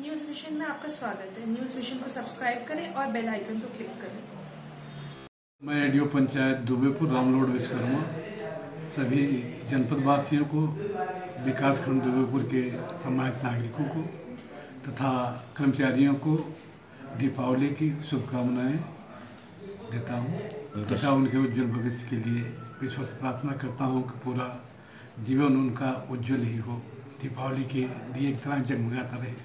News vision में आपका स्वागत है। न्यूज़ विशन को सब्सक्राइब करें और बेल आइकन को क्लिक करें। मैं एडीओ पंचायत दुबेपुर रामलोड विश्वकर्मा, सभी जनपद वासियों को विकास खंड दुबेपुर के सम्मानित नागरिकों को, तथा कर्मचारियों को दीपावली की शुभकामनाएँ देता हूँ, तथा उनके उज्जवल भविष्य के लिए विश्व से प्रार्थना करता हूँ कि पूरा जीवन उनका उज्जवल ही हो। दीपावली के दिए एक तरह जगमगाता रहे।